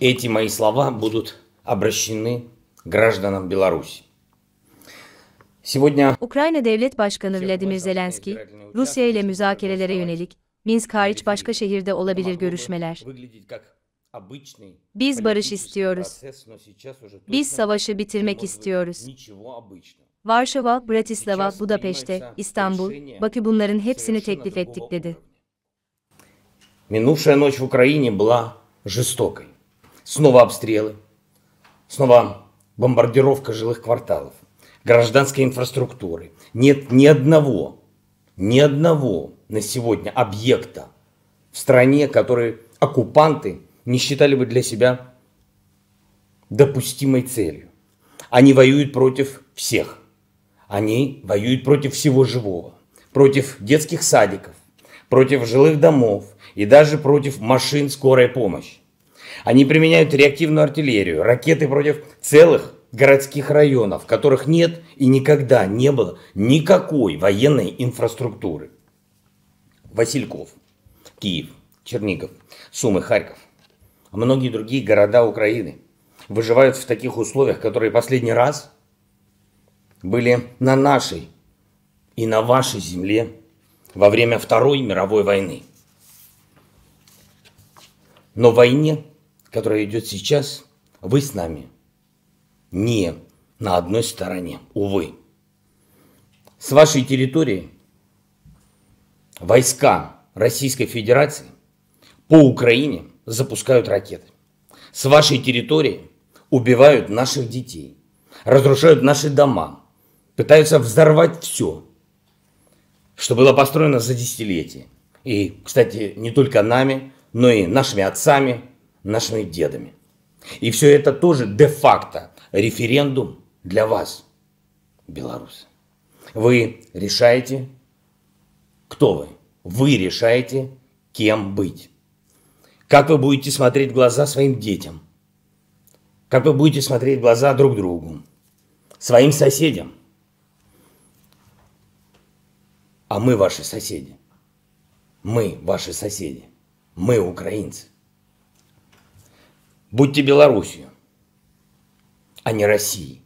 Эти мои слова будут обращены гражданам Беларуси. Сегодня Ukrayna Devlet Başkanı Vladimir Zelenski, Rusya ile müzakerelere yönelik Minsk hariç başka şehirde olabilir görüşmeler. Biz barış istiyoruz. Biz savaşı bitirmek istiyoruz. Varşova, Bratislava, Budapeşte, İstanbul, Bakü bunların hepsini teklif ettik dedi. Минувшая ночь в Украине была жестокой. Снова обстрелы, снова бомбардировка жилых кварталов, гражданской инфраструктуры. Нет ни одного, ни одного на сегодня объекта в стране, который оккупанты не считали бы для себя допустимой целью. Они воюют против всех. Они воюют против всего живого. Против детских садиков, против жилых домов и даже против машин скорой помощи. Они применяют реактивную артиллерию, ракеты против целых городских районов, в которых нет и никогда не было никакой военной инфраструктуры. Васильков, Киев, Чернигов, Сумы, Харьков, многие другие города Украины выживают в таких условиях, которые последний раз были на нашей и на вашей земле во время Второй мировой войны. Но войне, которая идет сейчас, вы с нами не на одной стороне, увы. С вашей территории войска Российской Федерации по Украине запускают ракеты. С вашей территории убивают наших детей, разрушают наши дома, пытаются взорвать все, что было построено за десятилетия. И, кстати, не только нами, но и нашими отцами, нашими дедами. И все это тоже де-факто референдум для вас, белорусы. Вы решаете, кто вы. Вы решаете, кем быть. Как вы будете смотреть в глаза своим детям. Как вы будете смотреть в глаза друг другу. Своим соседям. А мы ваши соседи. Мы ваши соседи. Мы украинцы. Будьте Белоруссию, а не Россией.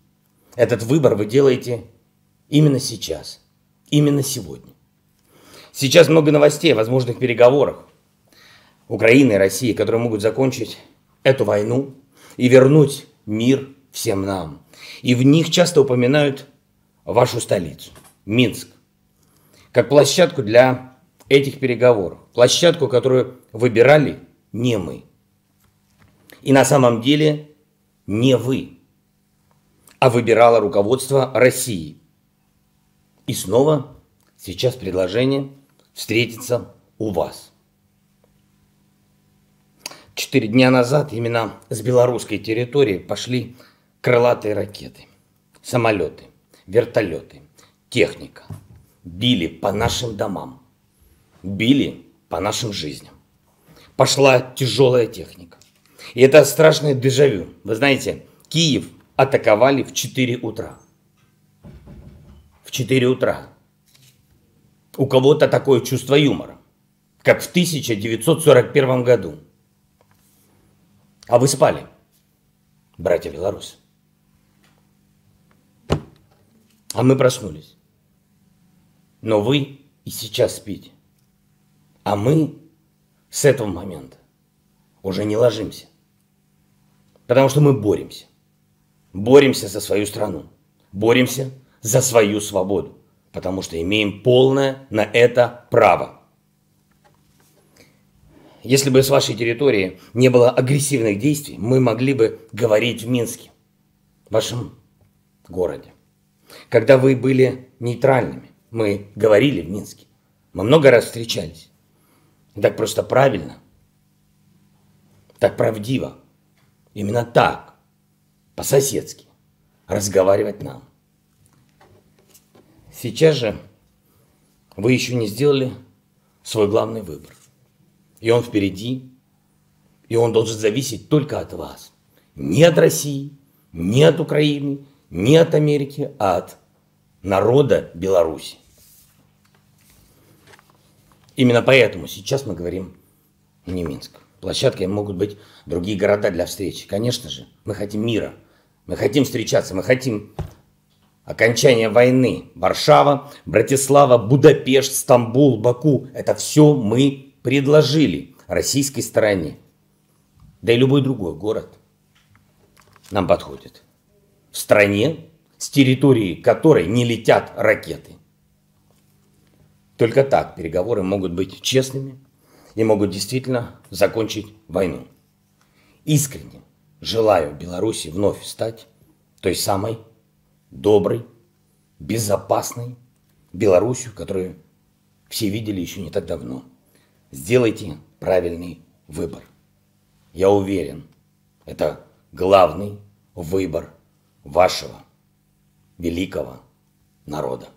Этот выбор вы делаете именно сейчас, именно сегодня. Сейчас много новостей о возможных переговорах Украины и России, которые могут закончить эту войну и вернуть мир всем нам. И в них часто упоминают вашу столицу, Минск, как площадку для этих переговоров. Площадку, которую выбирали не мы. И на самом деле не вы, а выбирало руководство России. И снова сейчас предложение встретиться у вас. Четыре дня назад именно с белорусской территории пошли крылатые ракеты, самолеты, вертолеты, техника. Били по нашим домам, били по нашим жизням. Пошла тяжелая техника. И это страшное дежавю. Вы знаете, Киев атаковали в 4 утра. В 4 утра у кого-то такое чувство юмора, как в 1941 году. А вы спали, братья белорусы. А мы проснулись. Но вы и сейчас спите. А мы с этого момента уже не ложимся. Потому что мы боремся. Боремся за свою страну. Боремся за свою свободу потому что имеем полное на это право. Если бы с вашей территории не было агрессивных действий, мы могли бы говорить в Минске, вашем городе. Когда вы были нейтральными, мы говорили в Минске. Мы много раз встречались. Так просто правильно. Так правдиво. Именно так, по-соседски, разговаривать нам. Сейчас же вы еще не сделали свой главный выбор. И он впереди, и он должен зависеть только от вас. Не от России, не от Украины, не от Америки, а от народа Беларуси. Именно поэтому сейчас мы говорим не Минск. Площадкой могут быть другие города для встречи. Конечно же, мы хотим мира. Мы хотим встречаться, мы хотим окончания войны. Варшава, Братислава, Будапешт, Стамбул, Баку. Это все мы предложили российской стороне. Да и любой другой город нам подходит. В стране, с территории которой не летят ракеты. Только так переговоры могут быть честными и могут действительно закончить войну. Искренне желаю Беларуси вновь стать той самой доброй, безопасной Беларусью, которую все видели еще не так давно. Сделайте правильный выбор. Я уверен, это главный выбор вашего великого народа.